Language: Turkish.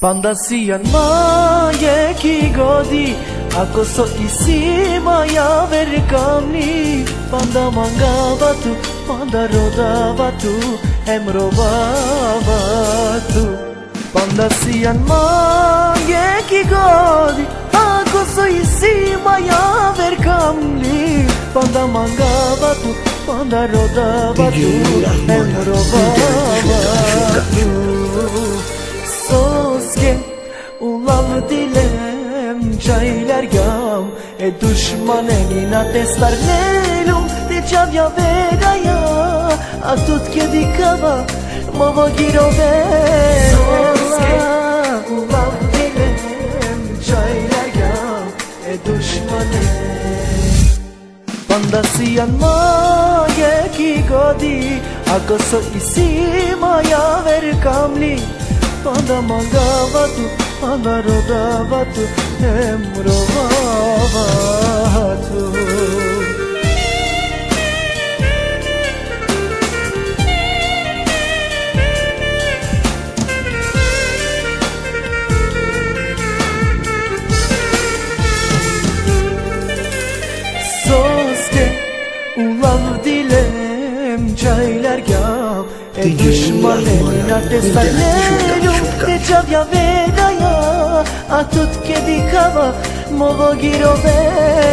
Fantasian ma je ki godi Ako so isima ja verkamni Panda mangavatu, panda rodavatu Emrovavatu Fantasian ma je ki godi Ako so isima ja verkamni Panda mangavatu, panda rodavatu Emrovavatu Soske ulav dilem çaylar gam E düşman elina testar nelum Te çavja vegaja A tut kedi kava Mova giro Soske ulav dilem çaylar gam E düşman Fantasian moje ki godi Ako so isima ja verkamli Panda mangavatu, panda rodavatu Emrovavatu Soske ulav dilem çaylar gav E düşman testalelum şurada, Te çavja vegaja Саатот ке дикава, мого гирове